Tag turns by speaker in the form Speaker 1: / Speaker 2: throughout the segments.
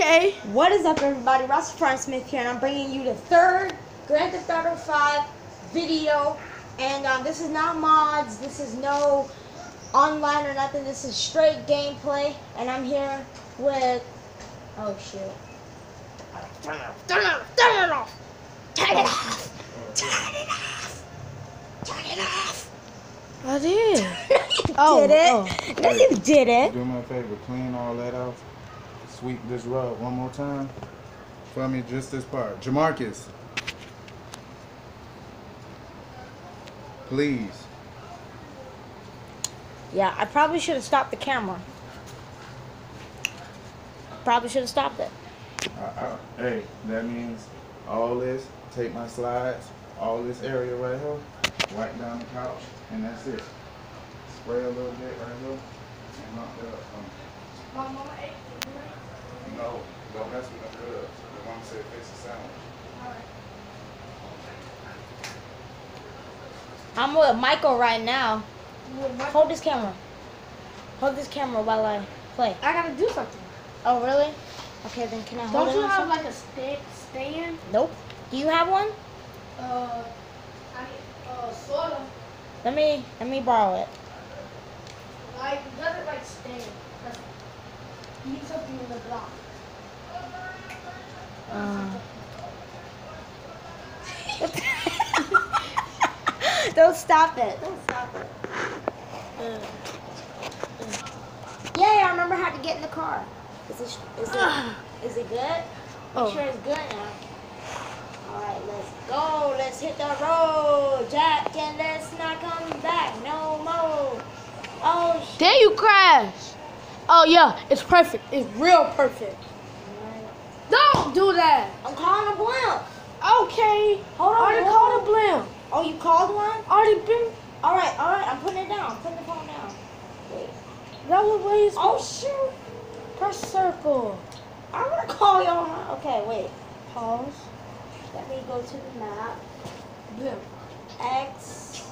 Speaker 1: Okay.
Speaker 2: What is up, everybody? Russell Prime Smith here, and I'm bringing you the third Grand Theft Auto 5 video. And um, this is not mods. This is no online or nothing. This is straight gameplay. And I'm here with. Oh shoot! Turn it off! Turn it off! Turn it off! Turn it off! Turn it off! Turn it off!
Speaker 1: I did.
Speaker 2: you
Speaker 1: Oh,
Speaker 2: did it.
Speaker 1: oh.
Speaker 2: No, you didn't.
Speaker 3: Do me a favor, clean all that off. Sweep this rug one more time. For me, just this part. Jamarcus. Please.
Speaker 2: Yeah, I probably should have stopped the camera. Probably should have stopped it.
Speaker 3: I, I, hey, that means all this, take my slides, all this area right here, wipe down the couch, and that's it. Spray a little bit right here, and knock that up. No, don't mess with the gloves. The mom said fix the sandwich.
Speaker 2: I'm with Michael right now. Hold this camera. Hold this camera while I play.
Speaker 1: I gotta do something.
Speaker 2: Oh, really? Okay, then can I hold
Speaker 1: Don't you have
Speaker 2: something?
Speaker 1: like a sta- stand?
Speaker 2: Nope. Do you have one?
Speaker 1: Uh, I uh, sort of.
Speaker 2: Let me let me borrow it.
Speaker 1: Like, doesn't like stand. That's- You need something in the block.
Speaker 2: Um. Don't stop it. Don't stop it. Yay! I remember how to get in the car. Is it is it is it good? Make
Speaker 1: Oh.
Speaker 2: sure it's good now. All right, let's go. Let's hit the road, Jack, and let's not come back no more. Oh shit.
Speaker 1: There you crash. Oh yeah, it's perfect. It's real perfect. Don't do that.
Speaker 2: I'm calling a blimp.
Speaker 1: Okay.
Speaker 2: Hold on.
Speaker 1: Already called a blimp.
Speaker 2: Oh, you called one?
Speaker 1: Already been.
Speaker 2: All right, all right. I'm putting it down. I'm putting the phone down. Wait.
Speaker 1: That was it's
Speaker 2: Oh shoot!
Speaker 1: press circle.
Speaker 2: I'm gonna call y'all. Okay, wait.
Speaker 1: Pause.
Speaker 2: Let me go to the map.
Speaker 1: Blimp.
Speaker 2: X.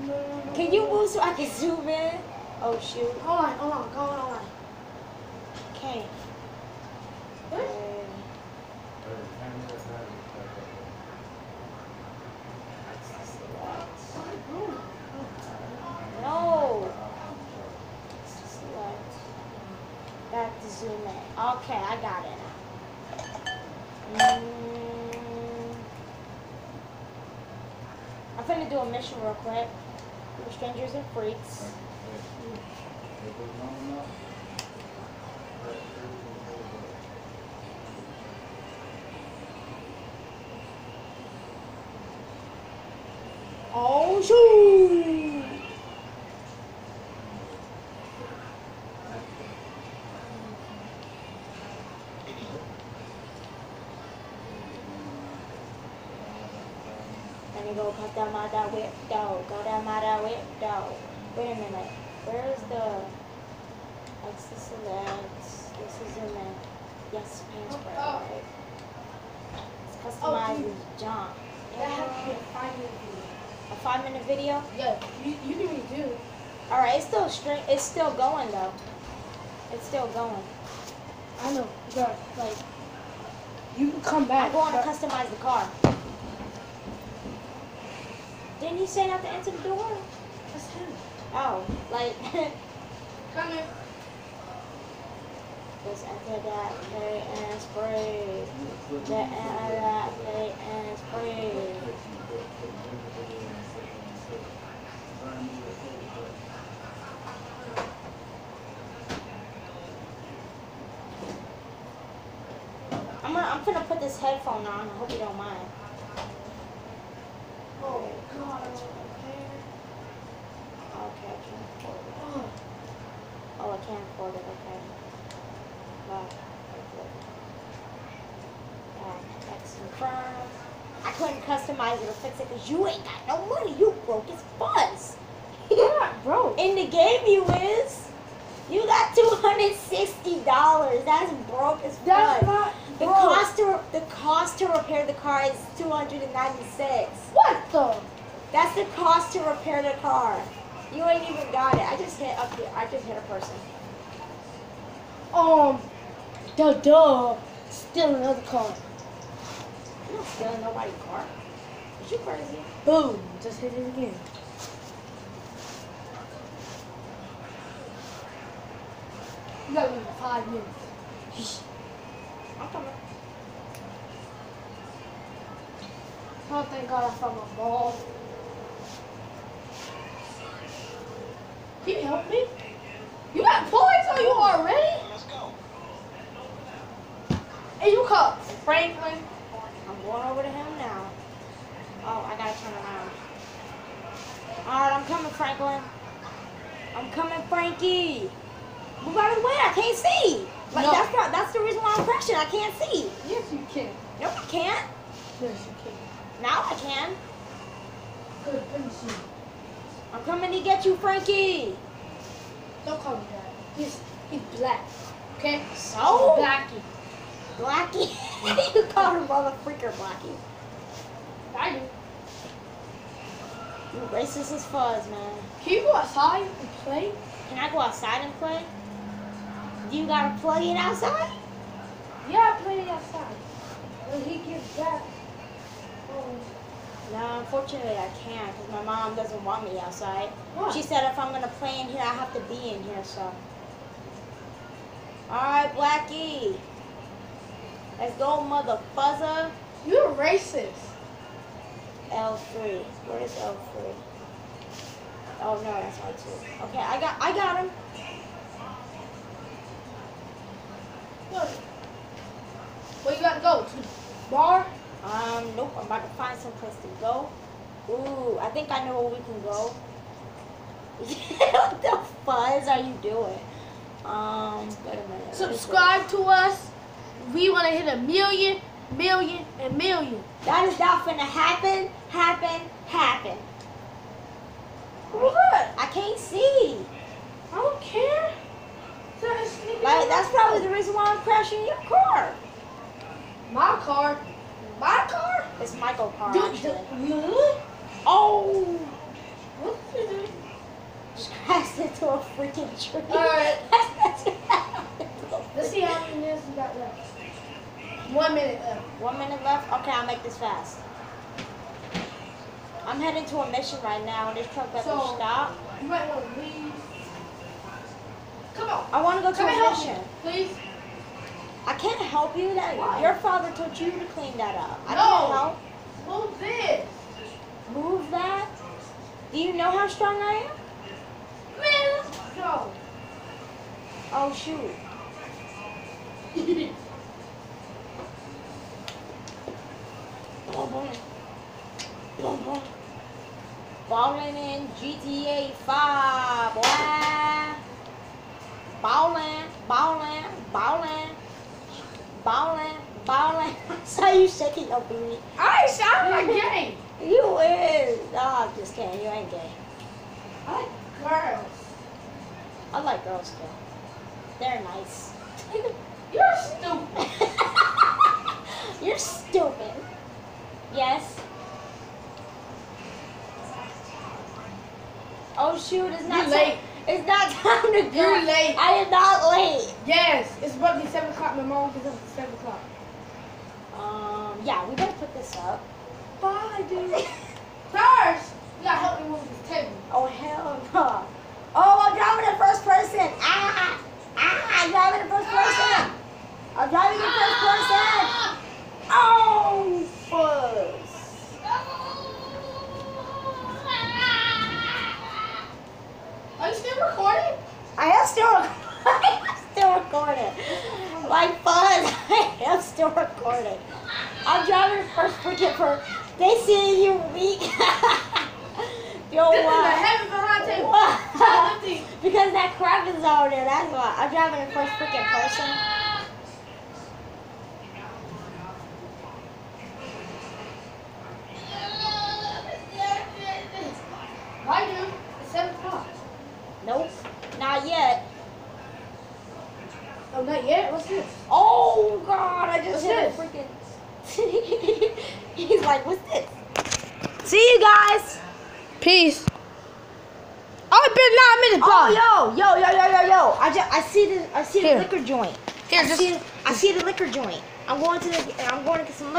Speaker 2: Mm. Can you move so I can zoom in? Oh shoot.
Speaker 1: Hold on, hold on, hold on, hold on.
Speaker 2: Okay.
Speaker 1: What?
Speaker 2: No. Select. Back to zoom in. Okay, I got it. Mm. I'm finna do a mission real quick. For strangers and freaks. Oh shoot! Me go cut down my that whip dog. Go down my that whip dog. Wait a minute. Where's the X the select? This is in the yes paint spray,
Speaker 1: Oh.
Speaker 2: right? Oh. It's
Speaker 1: Oh,
Speaker 2: customized
Speaker 1: you-
Speaker 2: with John.
Speaker 1: That has to be a five minute video.
Speaker 2: A five minute video?
Speaker 1: Yeah, you, you can redo.
Speaker 2: Alright, it's still string it's still going though. It's still going.
Speaker 1: I know, but like, you can come back.
Speaker 2: I'm going to customize the car. Didn't you say not to enter the door?
Speaker 1: That's him.
Speaker 2: Oh, like
Speaker 1: Come here.
Speaker 2: Let's enter that play and spray. That enter that play and spray. I'm gonna, I'm gonna put this headphone on. I hope you don't mind.
Speaker 1: Oh God.
Speaker 2: Okay, I can't afford it.
Speaker 1: Oh.
Speaker 2: Oh, I can't afford it. Okay. Wow. Yeah, um, that's confirmed. I couldn't customize it or fix it because you ain't got no money. You broke as fuzz.
Speaker 1: Yeah, broke.
Speaker 2: In the game, you is. You got two hundred sixty dollars. That's broke as
Speaker 1: That's not
Speaker 2: The
Speaker 1: bro.
Speaker 2: cost to the cost to repair the car is two hundred and ninety six.
Speaker 1: What the?
Speaker 2: That's the cost to repair the car. You ain't even got it. I just hit up here. I just hit a person.
Speaker 1: Um, duh, duh, steal another car.
Speaker 2: I'm not stealing nobody's car. Is you crazy?
Speaker 1: Boom, just hit it again. You got me for five minutes.
Speaker 2: I'm coming.
Speaker 1: Oh, thank God I found my ball. Can you help me? You got points on you already? Hey, you call Franklin.
Speaker 2: I'm going over to him now. Oh, I gotta turn around. Alright, I'm coming, Franklin. I'm coming, Frankie. Move out of the way, I can't see. Like
Speaker 1: No.
Speaker 2: that's not, that's the reason why I'm crashing. I can't see.
Speaker 1: Yes, you can.
Speaker 2: No, I can't.
Speaker 1: Yes, you can.
Speaker 2: Now I can.
Speaker 1: Good, you.
Speaker 2: I'm coming to get you, Frankie.
Speaker 1: Don't call me that. He's he's black. Okay?
Speaker 2: So?
Speaker 1: Blackie.
Speaker 2: Blackie. you call him mother freaker Blackie.
Speaker 1: I do.
Speaker 2: You racist as fuzz, man.
Speaker 1: Can you go outside and play?
Speaker 2: Can I go outside and play? Do you gotta play it outside?
Speaker 1: Yeah, I play it outside. When he gets back. Oh,
Speaker 2: No, unfortunately I can't because my mom doesn't want me outside.
Speaker 1: Why?
Speaker 2: She said if I'm gonna play in here, I have to be in here. So. All right, Blackie. Let's go, mother fuzzer.
Speaker 1: you're racist.
Speaker 2: L3. Where is L3? Oh no, that's L2. Okay, I got, I got him.
Speaker 1: Look. Where you gotta go? To the bar?
Speaker 2: Um, nope. I'm about to find some place to go. Ooh, I think I know where we can go. what the fuzz are you doing? Um, wait a minute.
Speaker 1: Subscribe to us. We want to hit a million, million, and million.
Speaker 2: That is not gonna happen, happen, happen.
Speaker 1: What?
Speaker 2: I can't see.
Speaker 1: I don't care.
Speaker 2: Like that's probably the reason why I'm crashing your car.
Speaker 1: my car. My car?
Speaker 2: It's Michael car actually.
Speaker 1: really?
Speaker 2: Oh,
Speaker 1: What did you do?
Speaker 2: just crashed into a freaking tree.
Speaker 1: Alright.
Speaker 2: Let's
Speaker 1: Let's see how many minutes we got left. One minute left.
Speaker 2: One minute left. Okay, I'll make this fast. I'm heading to a mission right now, and this truck better
Speaker 1: So-
Speaker 2: stop.
Speaker 1: You might want to leave. Come on.
Speaker 2: I want to go to
Speaker 1: Come
Speaker 2: a
Speaker 1: help
Speaker 2: mission.
Speaker 1: please.
Speaker 2: I can't help you. That
Speaker 1: Why?
Speaker 2: your father told you to clean that up. I
Speaker 1: No.
Speaker 2: can't help.
Speaker 1: Move this.
Speaker 2: Move that. Do you know how strong I am?
Speaker 1: Man, let's go.
Speaker 2: Oh shoot. Boom, boom. Boom, boom. Ballin' in GTA 5, boy. Ballin', ballin', ballin', ballin', ballin'. I saw you shaking your booty.
Speaker 1: I sound like gay.
Speaker 2: You is. Oh, I'm just kidding. You ain't gay.
Speaker 1: I like girls.
Speaker 2: I like girls too. They're nice.
Speaker 1: You're stupid.
Speaker 2: You're stupid. Yes. Oh shoot, it's not
Speaker 1: You're late.
Speaker 2: Time, it's not time to go.
Speaker 1: You're late.
Speaker 2: I am not late.
Speaker 1: Yes, it's about to be 7 o'clock. My mom gets up at 7 o'clock.
Speaker 2: Um, yeah, we better put this up.
Speaker 1: Bye, dude. First, you gotta help me move this table.
Speaker 2: Oh hell no. Oh, I'm driving in first person. Ah, ah, I'm driving in first person. I'm driving in first person. Oh, fuzz.
Speaker 1: Are you still recording?
Speaker 2: I am still, I am still recording. Like fuzz, I am still recording. I'm driving first freaking for. They see you weak. Yo,
Speaker 1: This is a
Speaker 2: what?
Speaker 1: heavy behind table.
Speaker 2: What?
Speaker 1: Stop lifting.
Speaker 2: because that crap is over there. That's why I'm driving in first freaking person.
Speaker 1: Why, dude? It's 7 o'clock.
Speaker 2: Nope, not yet.
Speaker 1: Oh, not yet? What's this?
Speaker 2: Oh God, I just
Speaker 1: What's
Speaker 2: hit a freaking. He's like, what's this? See you guys.
Speaker 1: Peace. Oh, it's been nine minutes,
Speaker 2: Oh,
Speaker 1: bro.
Speaker 2: yo, yo, yo, yo, yo, yo! I just, I see the, I see
Speaker 1: Here.
Speaker 2: the liquor joint.
Speaker 1: Here,
Speaker 2: I
Speaker 1: just-
Speaker 2: see, I see the liquor joint. I'm going to the, I'm going to get some.